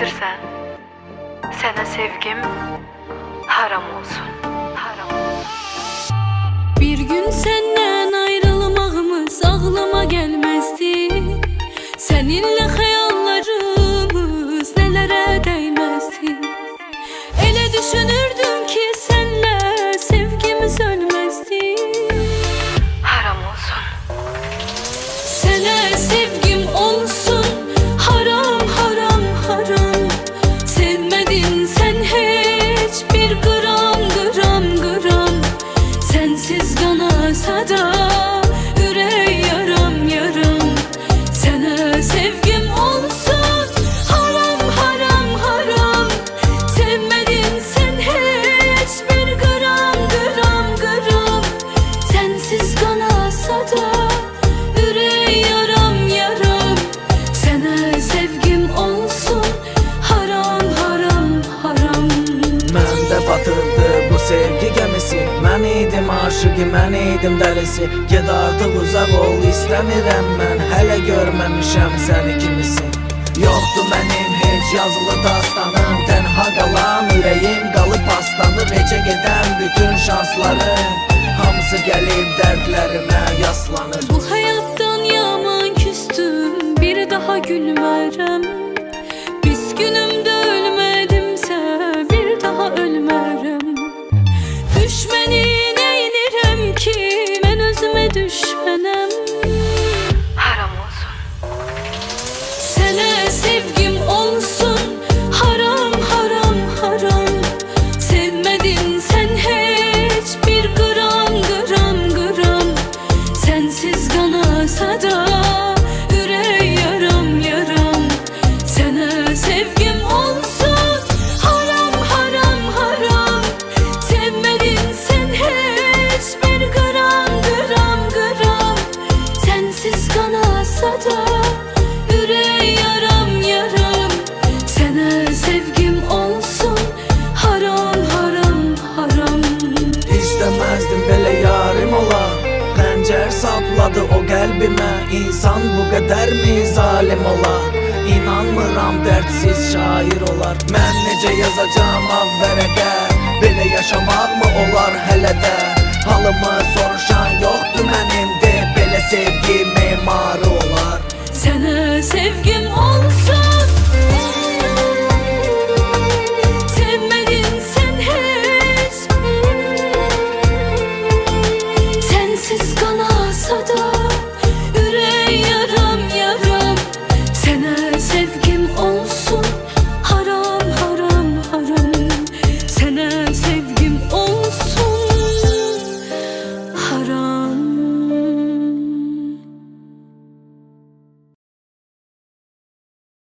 istəyirsən, sənə sevgim haram olsun, haram olsun. Bir gün senden ayrılmağımız ağlıma gelmezdi. Seninle Kanasa da gəmisi Mən idim aşıqı, mən idim dəlisi Ged artıq uzaq ol, istəmirəm mən Hələ görməmişəm səni kimisi. Yoxdur mənim heç yazılı dastanım. Tənha qalan ürəyim qalıb paslanır Necə gedən bütün şanslarım. Hamısı gəlib dərdlərimə yaslanır. Bu hayattan yaman küstüm. Bir daha gülmərəm düşmənəm Haram olsun. Sənə sevgim olsun. Haram haram haram. Sevmedin sen hiç. Bir gram gram gram. Sensiz kanasa da yüreği yaram yaram. Sana sevgim kanasa da yüreği yaram yaram. Sana sevgim olsun haram haram haram. İstəməzdim belə yarim ola Xəncər sapladı o qəlbimə İnsan bu qədərmi zalim olar İnanmıram dərdsiz şair olar Mən necə yazacam ağ vərəqə Belə yaşamaq mı olar hələ də Halımı yoxdur